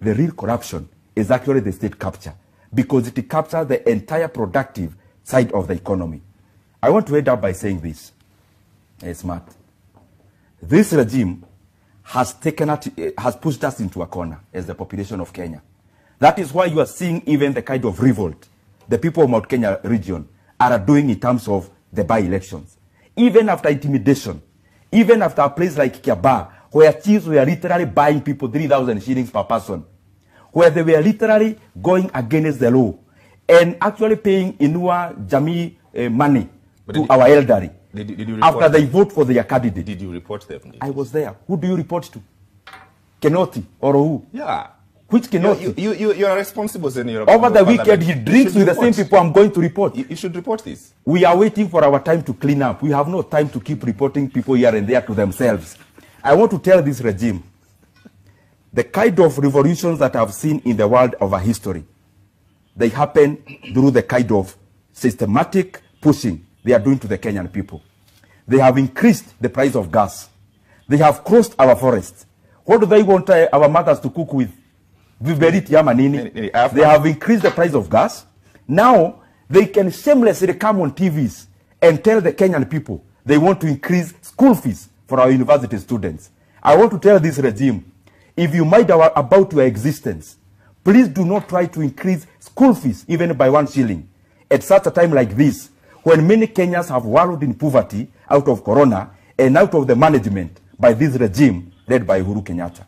The real corruption is actually the state capture because it captures the entire productive side of the economy. I want to end up by saying this. hey, smart. This regime has taken eh, has pushed us into a corner as the population of Kenya. That is why you are seeing even the kind of revolt the people of Mount Kenya region are doing in terms of the by-elections. Even after intimidation, even after a place like Kiaba, where chiefs were literally buying people 3,000 shillings per person, where they were literally going against the law and actually paying Inua Jamii uh, money But to our elderly Did, did you report after they vote for their candidate. Did you report them? I was there. Who do you report to? Kinoti or who? Yeah. Which Kinoti? you, you, you, you are responsible, Senor. Over the weekend, he drinks with the same people I'm going to report. You, you should report this. We are waiting for our time to clean up. We have no time to keep reporting people here and there to themselves. I want to tell this regime the kind of revolutions that I've seen in the world of our history, they happen through the kind of systematic pushing they are doing to the Kenyan people. They have increased the price of gas. They have crossed our forests. What do they want uh, our mothers to cook with? Ama nini? They have increased the price of gas. Now they can shamelessly come on TVs and tell the Kenyan people they want to increase school fees for our university students. I want to tell this regime, if you mind our, about your existence, please do not try to increase school fees even by one shilling at such a time like this when many Kenyans have wallowed in poverty out of corona and out of the management by this regime led by Uhuru Kenyatta.